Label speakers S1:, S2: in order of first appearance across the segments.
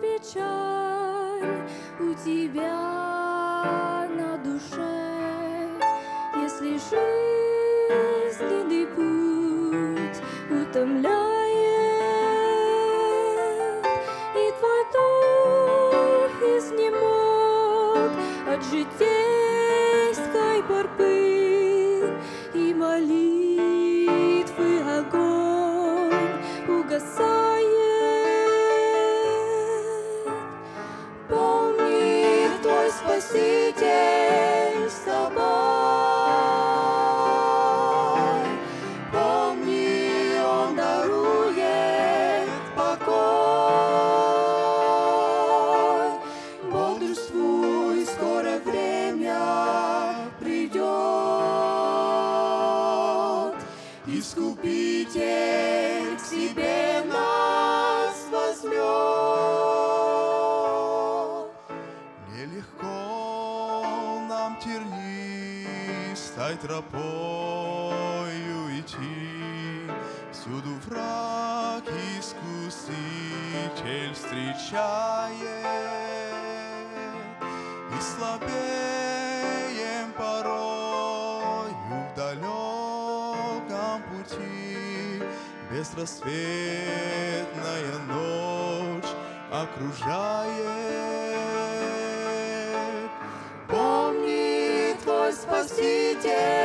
S1: Печаль у тебя на душе, если жизненный путь утомляет, и твой дух изнемог от житейской борьбы Искупитель к себе нас возьмет.
S2: Нелегко нам тернистой тропою идти, Всюду враг искуситель встречает, пути, Бесрассветная ночь окружает.
S1: Помни, твой Спаситель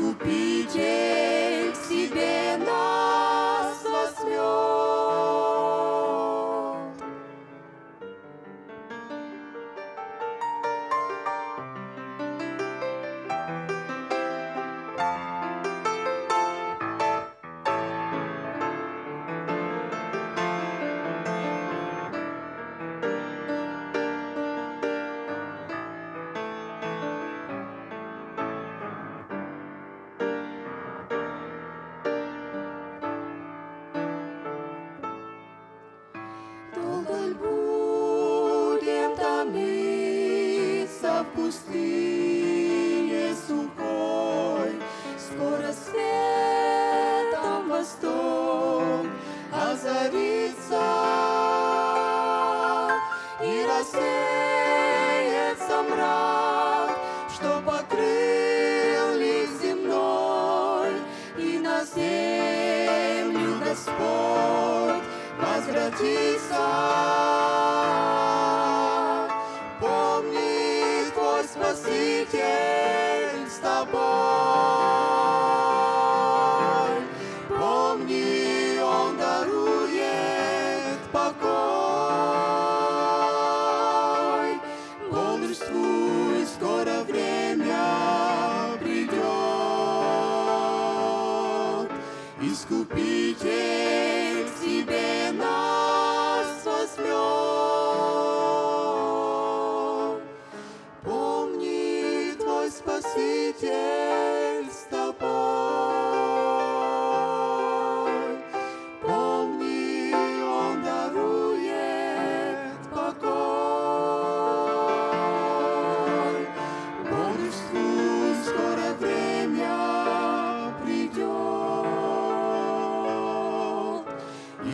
S1: Искупитель в сухой? Скоро светом восток озарится и рассеется мрак, что покрыл земной, и на землю Господь возвратится. Искупитель к себе нас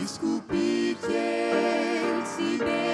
S1: esculpir quem se deu.